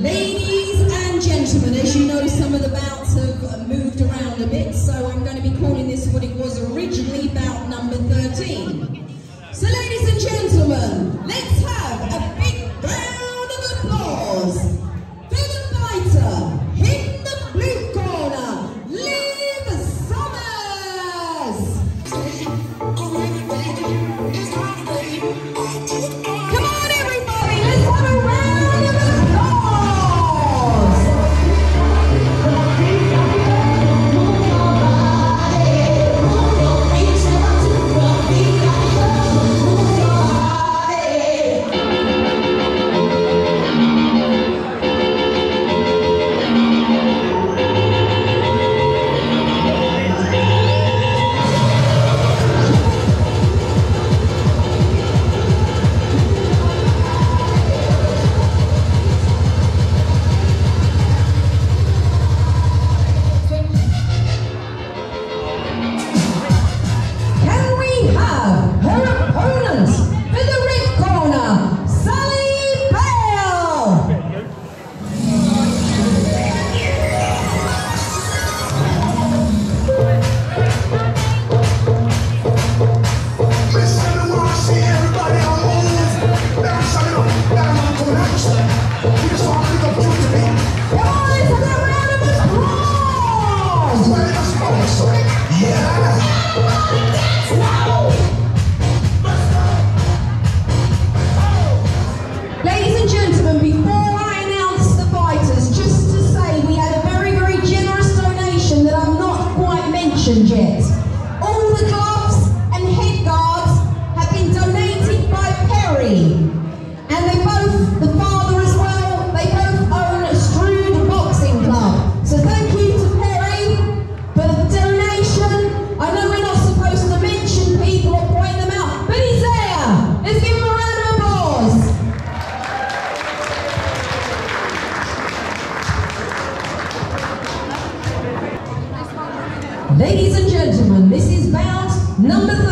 Ladies and gentlemen, as you know, some of the bouts have moved around a bit, so I'm going to be calling this what it was originally, bout number 13. So ladies and gentlemen, let's have a Number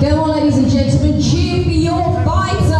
Come on, ladies and gentlemen, cheer for your fighter.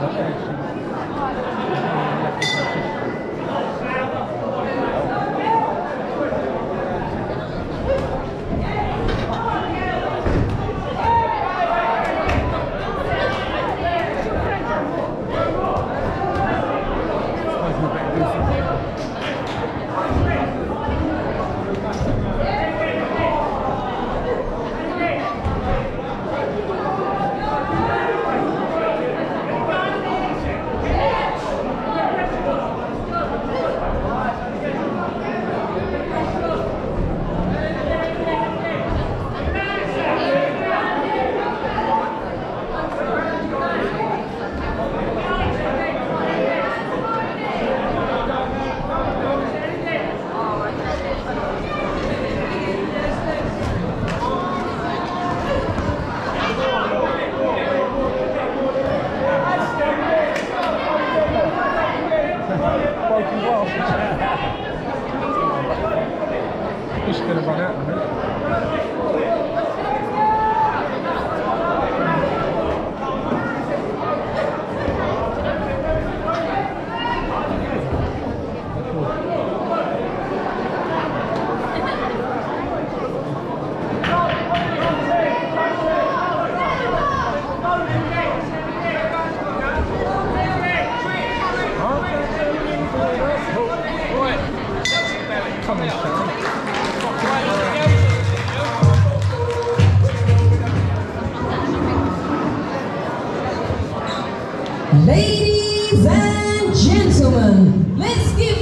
Just Ladies and gentlemen, let's give